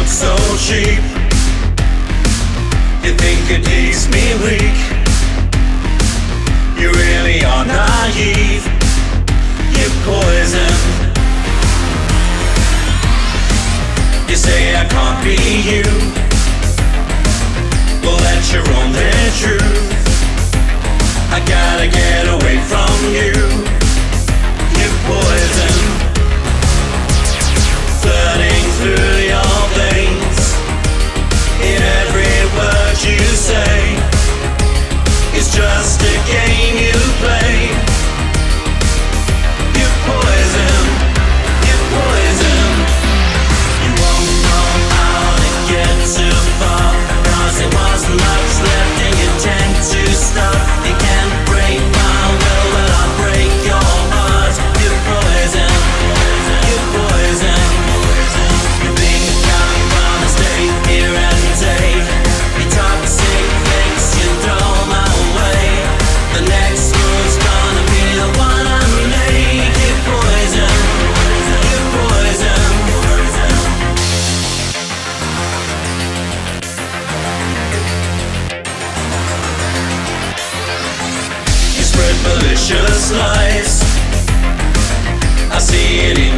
look so cheap. You think it leaves me weak? You really are naive. You poison. You say I can't be you. Well that's your only truth. I gotta get away from you. Just lies. I see it